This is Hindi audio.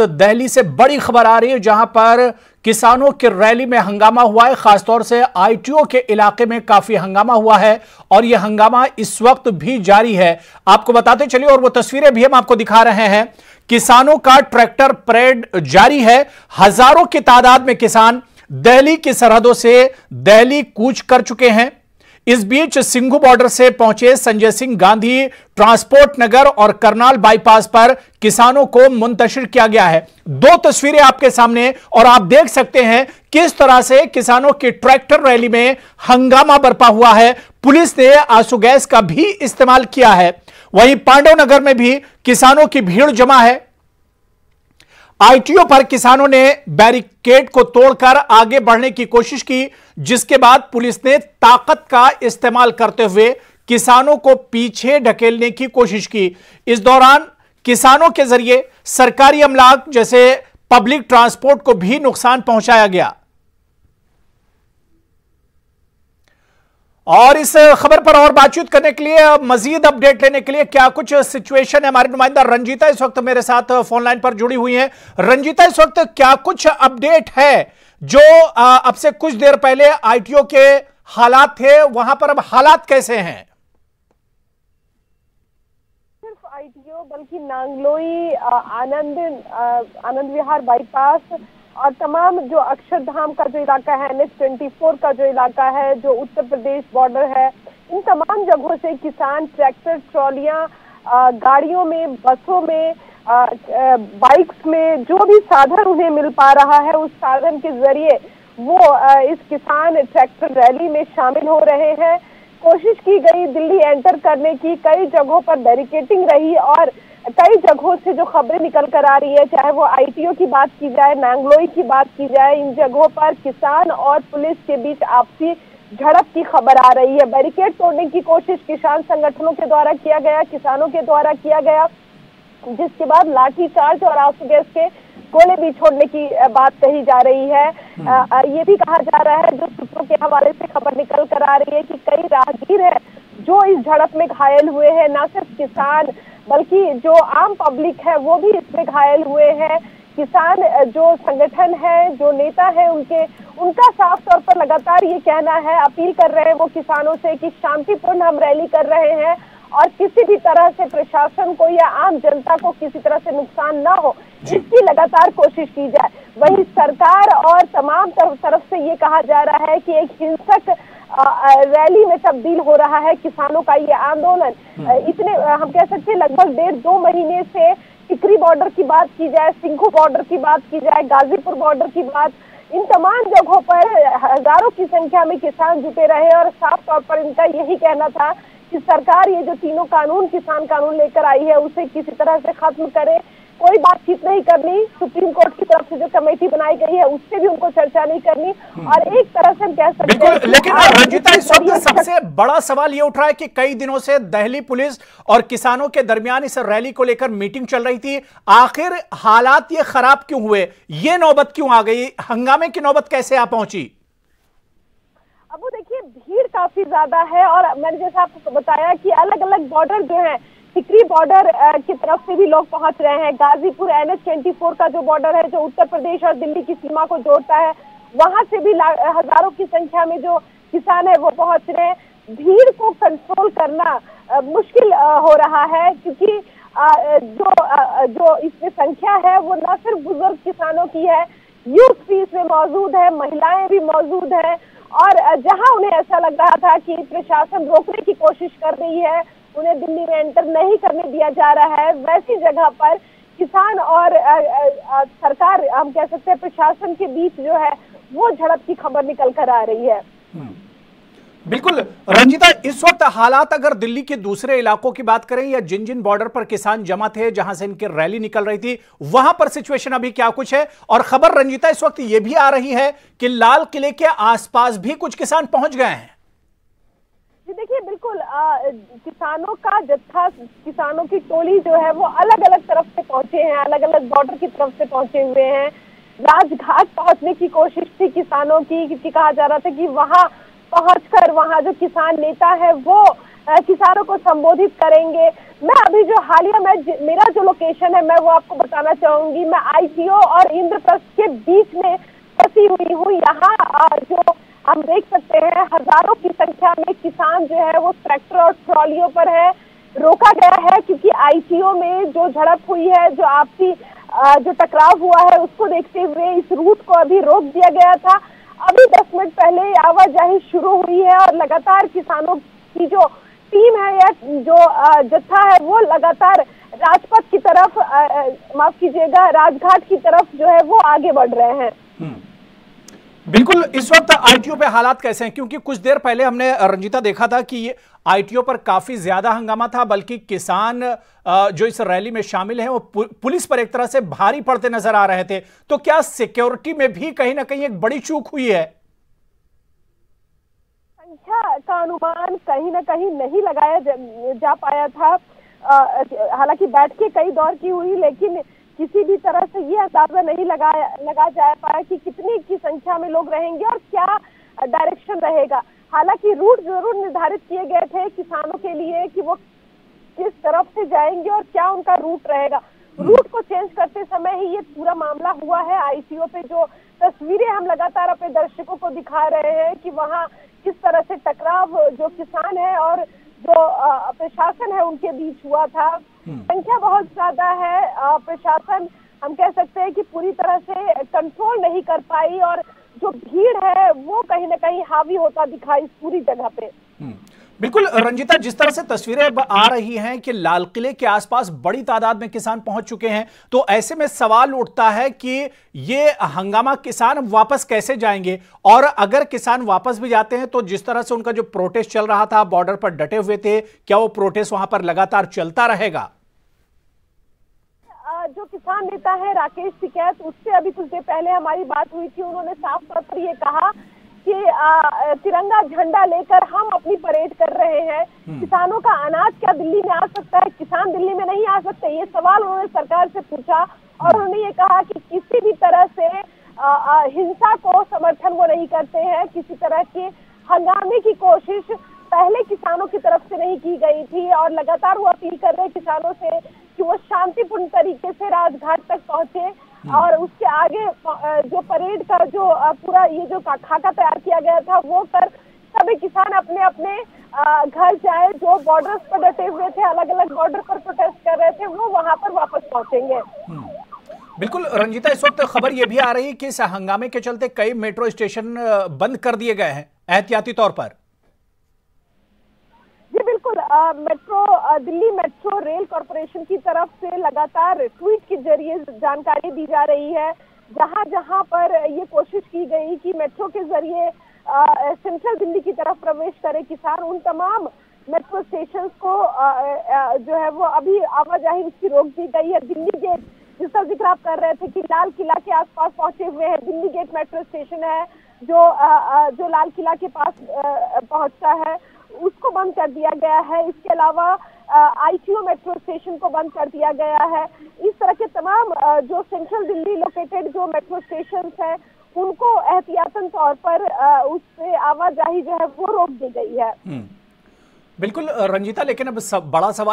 वक्त दिल्ली से बड़ी खबर आ रही है जहाँ पर किसानों की रैली में हंगामा हुआ है। खासतौर से आईटीओ के इलाके में काफ़ी हंगामा हुआ है और यह हंगामा इस वक्त भी जारी है। आपको बताते चलिए और वो तस्वीरें भी हम आपको दिखा रहे हैं। किसानों का ट्रैक्टर परेड जारी है। हज़ारों की तादाद में किसान दिल्ली की सरहदों से दिल्ली कूच कर चुके हैं। इस बीच सिंघू बॉर्डर से पहुँचे संजय सिंह गांधी ट्रांसपोर्ट नगर और करनाल बाईपास पर किसानों को मुंतशिर किया गया है। दो तस्वीरें आपके सामने और आप देख सकते हैं किस तरह से किसानों की ट्रैक्टर रैली में हंगामा बरपा हुआ है। पुलिस ने आँसू गैस का भी इस्तेमाल किया है। वहीं पांडव नगर में भी किसानों की भीड़ जमा है। आईटीओ पर किसानों ने बैरिकेड को तोड़कर आगे बढ़ने की कोशिश की, जिसके बाद पुलिस ने ताकत का इस्तेमाल करते हुए किसानों को पीछे ढकेलने की कोशिश की। इस दौरान किसानों के ज़रिए सरकारी अमलाक जैसे पब्लिक ट्रांसपोर्ट को भी नुकसान पहुँचाया गया। और इस खबर पर और बातचीत करने के लिए, मजीद अपडेट लेने के लिए क्या कुछ सिचुएशन है हमारे नुमाइंदा रंजीता इस वक्त मेरे साथ फ़ोन लाइन पर जुड़ी हुई हैं। रंजीता, इस वक्त क्या कुछ अपडेट है जो अब से कुछ देर पहले आईटीओ के हालात थे, वहाँ पर अब हालात कैसे हैं? सिर्फ़ आईटीओ बल्कि नांगलोई आनंद आनंद विहार बाईपास और तमाम जो अक्षरधाम का जो इलाका है एन एच ट्वेंटी फोर का जो इलाका है, जो उत्तर प्रदेश बॉर्डर है, इन तमाम जगहों से किसान ट्रैक्टर ट्रॉलियाँ गाड़ियों में, बसों में बाइक्स में, जो भी साधन उन्हें मिल पा रहा है, उस साधन के ज़रिए वो इस किसान ट्रैक्टर रैली में शामिल हो रहे हैं। कोशिश की गई दिल्ली एंटर करने की, कई जगहों पर बैरिकेटिंग रही और कई जगहों से जो खबरें निकल कर आ रही है चाहे वो आईटीओ की बात की जाए नांगलोई की बात की जाए इन जगहों पर किसान और पुलिस के बीच आपसी झड़प की खबर आ रही है बैरिकेड तोड़ने की कोशिश किसान संगठनों के द्वारा किया गया किसानों के द्वारा किया गया जिसके बाद लाठी चार्ज और आँसू गैस के गोले भी छोड़ने की बात कही जा रही है हम्म। ये भी कहा जा रहा है जो सूत्रों के हवाले से खबर निकल कर आ रही है कि कई राहगीर है जो इस झड़प में घायल हुए हैं न सिर्फ़ किसान बल्कि जो आम पब्लिक है वो भी इसमें घायल हुए हैं। किसान जो संगठन है जो नेता है उनके उनका साफ़ तौर पर लगातार ये कहना है अपील कर रहे हैं वो किसानों से कि शांतिपूर्ण हम रैली कर रहे हैं और किसी भी तरह से प्रशासन को या आम जनता को किसी तरह से नुकसान ना हो इसकी लगातार कोशिश की जाए। वही सरकार और तमाम तरफ़, से ये कहा जा रहा है कि एक हिंसक रैली में तब्दील हो रहा है किसानों का ये आंदोलन हम्म। इतने हम कह सकते हैं लगभग डेढ़ दो महीने से टिकरी बॉर्डर की बात की जाए सिंघू बॉर्डर की बात की जाए गाजीपुर बॉर्डर की बात इन तमाम जगहों पर हज़ारों की संख्या में किसान जुटे रहे और साफ़ तौर पर इनका यही कहना था कि सरकार ये जो तीनों कानून किसान कानून लेकर आई है उसे किसी तरह से खत्म करे कोई बातचीत नहीं करनी। सुप्रीम कोर्ट की तरफ़ से जो कमेटी बनाई गई है उससे भी उनको चर्चा नहीं करनी। हम्म। और एक तरह से हम कह सकते हैं लेकिन रंजिता इस वक्त सबसे बड़ा सवाल ये उठ रहा है कि कई दिनों से दहली पुलिस और किसानों के दरमियान इस रैली को लेकर मीटिंग चल रही थी। आखिर हालात ये खराब क्यों हुए? ये नौबत क्यों आ गई? हंगामे की नौबत कैसे आ पहुँची? अब देखिए भीड़ काफ़ी ज़्यादा है और मैंने जैसे आपको बताया कि अलग अलग बॉर्डर जो है सिकरी बॉर्डर की तरफ़ से भी लोग पहुँच रहे हैं। गाजीपुर एन एच का जो बॉर्डर है, जो उत्तर प्रदेश और दिल्ली की सीमा को जोड़ता है, वहाँ से भी हज़ारों की संख्या में जो किसान है, वो पहुँच रहे हैं। भीड़ को कंट्रोल करना मुश्किल हो रहा है, क्योंकि जो जो इसमें संख्या है, वो न सिर्फ़ बुज़ुर्ग किसानों की है यूथ भी इसमें मौजूद है, महिलाएँ भी मौजूद है। और जहाँ उन्हें ऐसा लग रहा था कि प्रशासन रोकने की कोशिश कर रही है उन्हें दिल्ली में एंटर नहीं करने दिया जा रहा है। वैसी जगह पर किसान और सरकार, हम कह सकते हैं, प्रशासन के बीच जो है, वो झड़प की खबर निकल कर आ रही है। हम्म। बिल्कुल, रंजिता, इस वक्त हालात अगर दिल्ली के दूसरे इलाकों की बात करें, या जिन जिन बॉर्डर पर किसान जमा थे, जहाँ से इनकी रैली निकल रही थी, वहाँ पर सिचुएशन अभी क्या कुछ है? और खबर, रंजिता, इस वक्त यह भी आ रही है कि लाल किले के आसपास भी कुछ किसान पहुँच गए हैं। देखिए बिल्कुल आ, किसानों का जत्था किसानों की टोली जो है वो अलग अलग तरफ़ से पहुँचे हैं अलग अलग बॉर्डर की तरफ़ से पहुँचे हुए हैं। राजघाट पहुँचने की कोशिश थी किसानों की क्योंकि कहा जा रहा था कि वहाँ पहुंचकर वहाँ जो किसान नेता है वो किसानों को संबोधित करेंगे। मैं अभी जो हालिया में मेरा जो लोकेशन है मैं वो आपको बताना चाहूँगी। मैं आईटीओ और इंद्रप्रस्थ के बीच में फंसी हुई हूँ। यहाँ जो हम देख सकते हैं हज़ारों की संख्या में किसान जो है वो ट्रैक्टर और ट्रॉलियों पर है रोका गया है क्योंकि आईटीओ में जो झड़प हुई है, जो आपसी जो टकराव हुआ है, उसको देखते हुए इस रूट को अभी रोक दिया गया था अभी दस मिनट पहले आवाजाही शुरू हुई है और लगातार किसानों की जो टीम है या जो जत्था है, वो लगातार राजपथ की तरफ़ माफ़ कीजिएगा, राजघाट की तरफ़ जो है वो आगे बढ़ रहे हैं। बिल्कुल, इस वक्त आईटीओ पे हालात कैसे हैं? क्योंकि कुछ देर पहले हमने रंजीता देखा था कि आईटीओ पर काफ़ी ज़्यादा हंगामा था, बल्कि किसान जो इस रैली में शामिल हैं, वो पुलिस पर एक तरह से भारी पड़ते नज़र आ रहे थे। तो क्या सिक्योरिटी में भी कहीं ना कहीं एक बड़ी चूक हुई है? संख्या का अनुमान कहीं ना कहीं नहीं लगाया जा पाया था। हालाँकि बैठ के कई दौर की हुई, लेकिन किसी भी तरह से ये अंदाज़ा नहीं लगाया लगा जा पाया कि कितनी की संख्या में लोग रहेंगे और क्या डायरेक्शन रहेगा। हालाँकि रूट ज़रूर निर्धारित किए गए थे किसानों के लिए कि वो किस तरफ़ से जाएँगे और क्या उनका रूट रहेगा। रूट को चेंज करते समय ही ये पूरा मामला हुआ है आईसीओ पे जो तस्वीरें हम लगातार अपने दर्शकों को दिखा रहे हैं कि वहाँ किस तरह से टकराव जो किसान है और जो प्रशासन है उनके बीच हुआ था। हम्म। संख्या बहुत ज़्यादा है प्रशासन, हम कह सकते हैं कि पूरी तरह से कंट्रोल नहीं कर पाई और जो भीड़ है, वो कहीं ना कहीं हावी होता दिखाई इस पूरी जगह पे हम्म। बिल्कुल, रंजिता, जिस तरह से तस्वीरें आ रही हैं कि लाल किले के आसपास बड़ी तादाद में किसान पहुँच चुके हैं तो ऐसे में सवाल उठता है कि ये हंगामा किसान वापस कैसे जाएँगे? और अगर किसान वापस भी जाते हैं तो जिस तरह से उनका जो प्रोटेस्ट चल रहा था, बॉर्डर पर डटे हुए थे, क्या वो प्रोटेस्ट वहाँ पर लगातार चलता रहेगा? जो किसान नेता है राकेश टिकैत उससे अभी कुछ देर पहले हमारी बात हुई थी, उन्होंने साफ़ तौर पर यह कहा कि तिरंगा झंडा लेकर हम अपनी परेड कर रहे हैं हम्म। किसानों का अनाज क्या दिल्ली में आ सकता है किसान दिल्ली में नहीं आ सकते ये सवाल उन्होंने सरकार से पूछा और हम्म। उन्होंने ये कहा कि किसी भी तरह से आ, आ, हिंसा को समर्थन वो नहीं करते हैं किसी तरह की हंगामे की कोशिश पहले किसानों की तरफ़ से नहीं की गई थी और लगातार वो अपील कर रहे किसानों से कि वो शांतिपूर्ण तरीके से राजघाट तक पहुँचे। और उसके आगे जो परेड का जो पूरा ये जो खाका तैयार किया गया था वो कर सभी किसान अपने अपने घर जाए जो बॉर्डर्स पर डटे हुए थे अलग अलग बॉर्डर पर प्रोटेस्ट कर रहे थे वो वहाँ पर वापस पहुँचेंगे। हम्म। बिल्कुल रंजीता इस वक्त खबर ये भी आ रही है कि इस हंगामे के चलते कई मेट्रो स्टेशन बंद कर दिए गए हैं एहतियाती तौर पर। बिल्कुल metro Delhi metro rail corporation की तरफ़ से लगातार ट्वीट के ज़रिए जानकारी दी जा रही है। जहाँ जहाँ पर ये कोशिश की गई कि मेट्रो के ज़रिए सेंट्रल दिल्ली की तरफ़ प्रवेश करे किसान उन तमाम मेट्रो स्टेशन को आ, आ, जो है वो अभी आवाजाही उसकी रोक दी गई है। दिल्ली गेट जिसका ज़िक्र आप कर रहे थे कि लाल किला के आसपास पहुँचे हुए हैं दिल्ली गेट मेट्रो स्टेशन है जो आ, जो लाल किला के पास पहुँचता है। उसको बंद कर दिया गया है। इसके अलावा आईटीओ मेट्रो स्टेशन को बंद कर दिया गया है। इस तरह के तमाम जो सेंट्रल दिल्ली लोकेटेड जो मेट्रो स्टेशन है, उनको एहतियातन तौर पर उससे आवाजाही जो है वो रोक दी गई है। हम्म। बिल्कुल रंजीता, लेकिन अब सब बड़ा सवाल